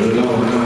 Lord.